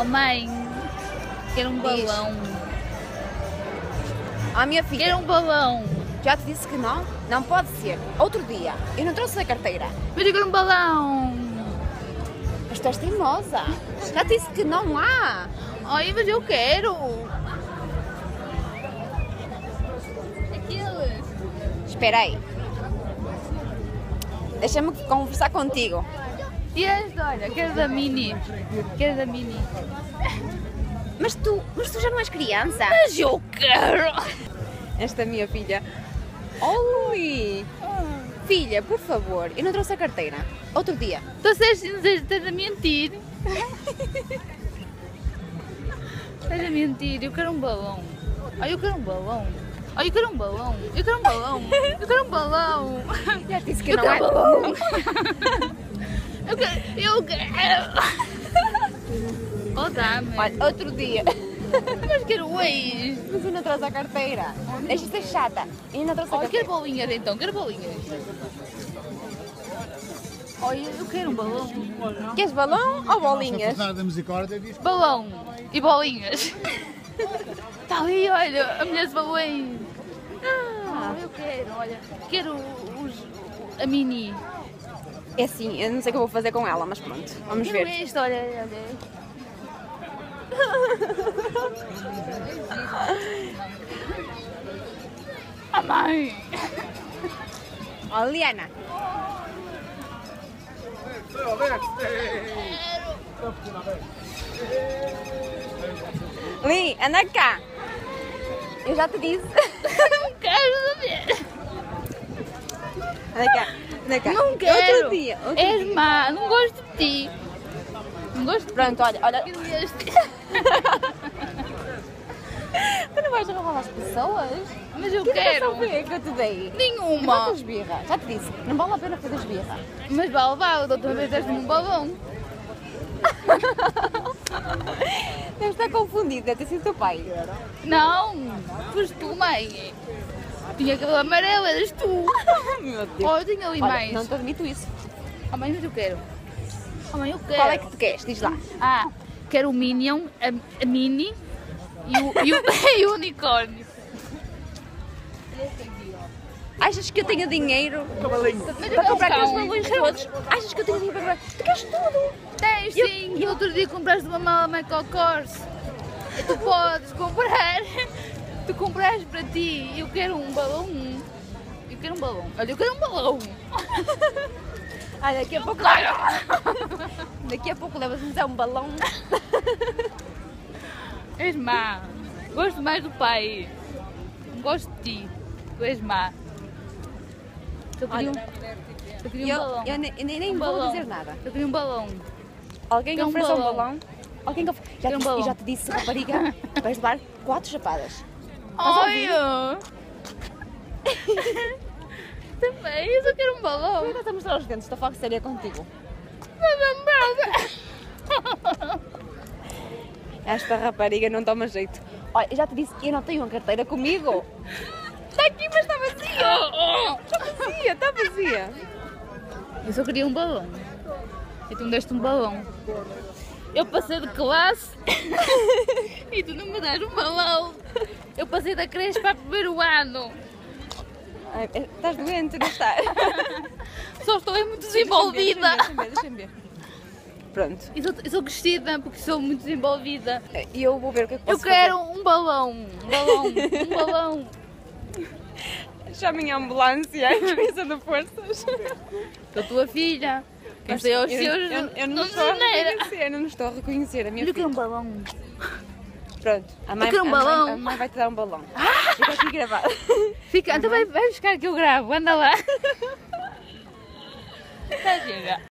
Oh mãe, quero um Diz. balão. Ah, minha filha, Quero um balão. já te disse que não? Não pode ser. Outro dia, eu não trouxe a carteira. Mas eu quero um balão. Mas és teimosa. Já te disse que não há. Ai, mas eu quero. Aqueles. Espera aí. Deixa-me conversar contigo. E este, olha, quero da Mini. Quero da Mini. Mas tu, mas tu já não és criança. Mas eu quero. Esta minha filha. Oi! Filha, por favor, eu não trouxe a carteira. Outro dia. Tu estás a mentir. Estás a mentir. Eu quero um balão. Ai, eu quero um balão. Ai, eu quero um balão. Eu quero um balão. Eu quero um balão. Já disse que Eu não é. balão. Eu quero. Eu quero. Oh, dá-me. Olha, outro dia. Mas quero hoje. Mas eu não trouxe a carteira. Deixa de ser chata. Eu não trouxe a Oh, carteira. quero bolinhas então. Quero bolinhas. Olha, eu quero um balão. Queres balão ou bolinhas? Balão e bolinhas. Está ali, olha, a mulher de balões. Ah, eu quero, olha. Quero os, a mini. É assim, eu não sei o que eu vou fazer com ela, mas pronto. Vamos ver. este, olha, olha. A mãe. Ó, Liana. Li, anda cá. Eu já te disse. Não quero saber. Anda cá. Anda cá. Não quero. Outro dia. Outro És dia. má, não gosto de ti. Não gosto de Pronto, olha, olha. Tu não vais roubar as pessoas? Mas eu Que quero. foi a que eu te dei? Nenhuma. Fazer esbirra. Já te disse. Não vale a pena fazer esbirra. Mas vale, vale, da outra vez deste-me um balão. Deve estar confundido. Deve ter sido teu pai. Não, foste tu, mãe. Tinha cabelo amarelo, eras tu. Meu Deus. Oh, eu tenho ali Olha, mais. não te admito isso. Oh, mãe, mas eu quero. Oh, mãe, eu quero. Qual é que tu queres? Diz lá. Ah, quero o Minion, a, a Mini e o, e o, e o unicórnio. Achas que eu tenho dinheiro Mas eu para comprar aqueles balões todos? Achas que eu tenho dinheiro para comprar? Tu queres tudo? Tens sim, e outro dia compraste uma mala Michael Kors. E tu podes comprar. Tu compraste para ti. Eu quero um balão. Eu quero um balão. Olha, eu quero um balão. Ah, daqui a pouco. Daqui a pouco levas-nos a um balão. És má. Gosto mais do pai. Gosto de ti. Tu és má. Eu queria um, eu queria um Eu, balão. eu nem, eu nem- Um vou balão. dizer nada. Eu queria um balão. Alguém Quer um oferece um balão. Alguém que oferece. Já, um te- balão. já te disse, rapariga, vais levar quatro chapadas. Ouvir? Olha! Também, eu só quero um balão. Por que estás a mostrar os dentes? Estou a falar séria contigo. Esta rapariga não toma jeito. Olha, eu já te disse que eu não tenho uma carteira comigo. Está aqui, mas está vazia. Está vazia, está vazia. Eu só queria um balão. E tu me deste um balão. Eu passei de classe e tu não me dás um balão. Eu passei da creche para primeiro ano. Ai, é- Estás doente, não estás? Só estou muito desenvolvida. Deixa-me ver, deixa-me ver. Pronto. E sou, eu sou crescida porque sou muito desenvolvida. E eu vou ver o que é que Eu posso quero um balão. Um balão. Um balão. fazer. Chamem a ambulância, a empresa de forças. Sou tua filha. Quem sei aos eu, seus. eu, eu não estou a reconhecer, eu não estou a reconhecer a minha Eu quero filha. um balão. Pronto, a mãe, quero um a mãe- balão. a mãe vai te dar um balão. Fica aqui gravado. Fica, então vai, vai buscar que eu gravo. Anda lá. Tá, chega.